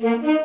Mm-hmm.